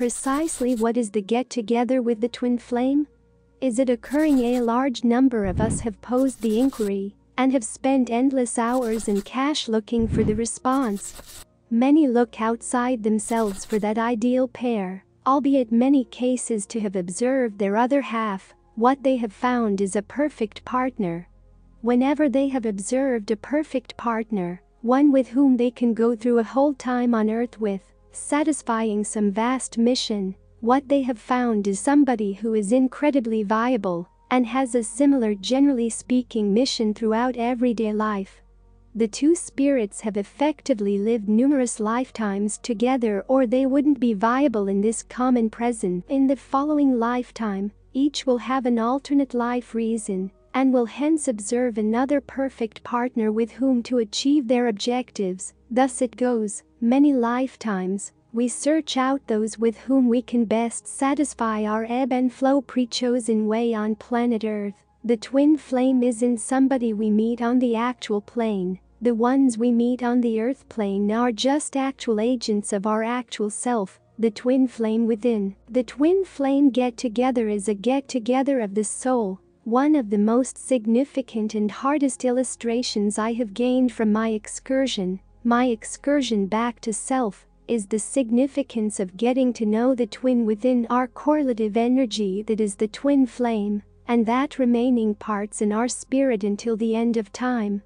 precisely what is the get-together with the twin flame? Is it occurring a large number of us have posed the inquiry and have spent endless hours and cash looking for the response. Many look outside themselves for that ideal pair, albeit many cases to have observed their other half, what they have found is a perfect partner. Whenever they have observed a perfect partner, one with whom they can go through a whole time on earth with, satisfying some vast mission, what they have found is somebody who is incredibly viable and has a similar generally speaking mission throughout everyday life. The two spirits have effectively lived numerous lifetimes together or they wouldn't be viable in this common present. In the following lifetime, each will have an alternate life reason and will hence observe another perfect partner with whom to achieve their objectives. Thus it goes, many lifetimes, we search out those with whom we can best satisfy our ebb and flow pre-chosen way on planet Earth. The twin flame isn't somebody we meet on the actual plane. The ones we meet on the earth plane are just actual agents of our actual self, the twin flame within. The twin flame get together is a get together of the soul, one of the most significant and hardest illustrations I have gained from my excursion, my excursion back to self, is the significance of getting to know the twin within our correlative energy that is the twin flame and that remaining parts in our spirit until the end of time.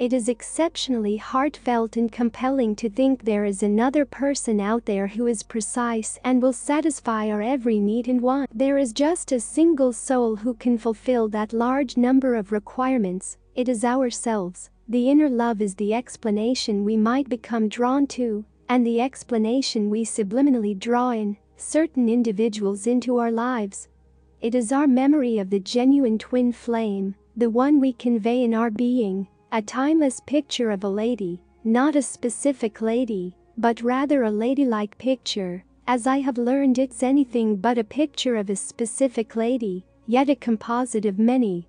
It is exceptionally heartfelt and compelling to think there is another person out there who is precise and will satisfy our every need and want. There is just a single soul who can fulfill that large number of requirements, it is ourselves. The inner love is the explanation we might become drawn to, and the explanation we subliminally draw in certain individuals into our lives. It is our memory of the genuine twin flame, the one we convey in our being, a timeless picture of a lady, not a specific lady, but rather a ladylike picture, as I have learned it's anything but a picture of a specific lady, yet a composite of many.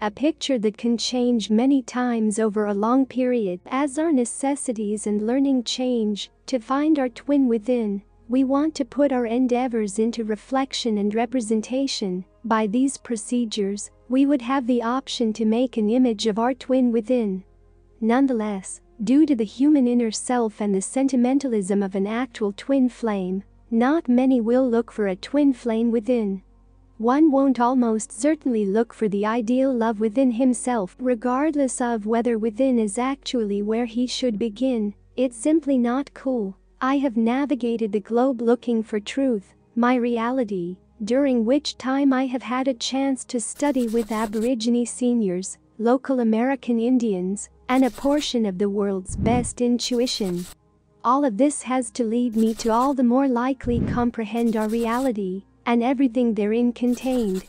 A picture that can change many times over a long period as our necessities and learning change to find our twin within we want to put our endeavors into reflection and representation. By these procedures, we would have the option to make an image of our twin within. Nonetheless, due to the human inner self and the sentimentalism of an actual twin flame, not many will look for a twin flame within. One won't almost certainly look for the ideal love within himself regardless of whether within is actually where he should begin, it's simply not cool. I have navigated the globe looking for truth, my reality, during which time I have had a chance to study with Aborigine seniors, local American Indians, and a portion of the world's best intuition. All of this has to lead me to all the more likely comprehend our reality and everything therein contained.